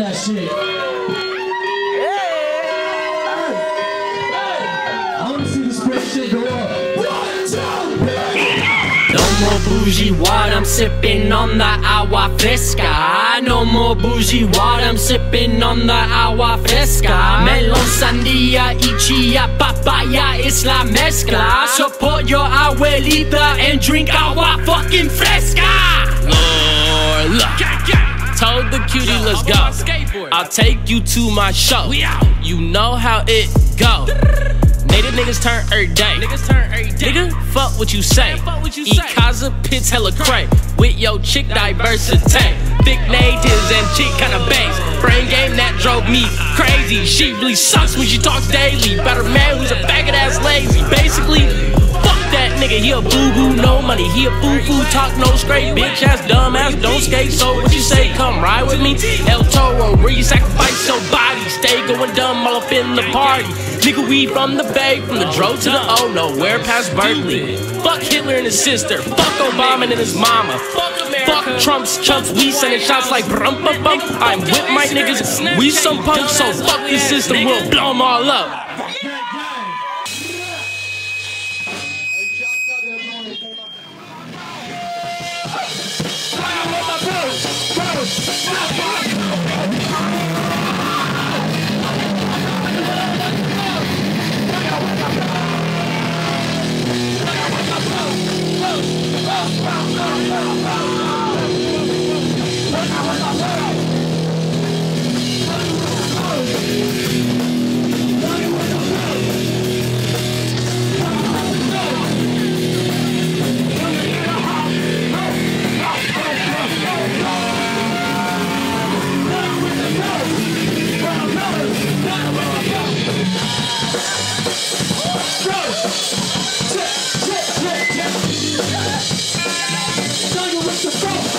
that shit. No more bougie water, I'm sipping on the agua fresca. No more bougie water, I'm sipping on the agua fresca. Melon, sandia y chia, papaya is la mezcla. Support your abuelita and drink agua fucking fresca. Let's go. I'll take you to my show. You know how it go. Native niggas turn every day. Niggas turn every day. Nigga, fuck what you say. fuck what you Eat say. Kaza pits hella cray. With your chick diversity. Thick natives and chick kinda bass. Brain game that drove me crazy. She really sucks when she talks daily. About Better man who's a faggot ass lazy. Basically, nigga. He a boo boo, no money. He a foo foo, talk no scrape, Bitch ass, dumb ass, don't skate. So what you say? Come ride with me. El Toro, where you sacrifice your body. Stay going dumb all up in the party. Nigga, we from the Bay, from the Dro to the O, nowhere past Berkeley. Fuck Hitler and his sister. Fuck Obama and his mama. Fuck Trump's chumps. We sending shots like brum bum bum. I'm with my niggas. We some punks, so fuck this system. We'll blow 'em all up. Música to.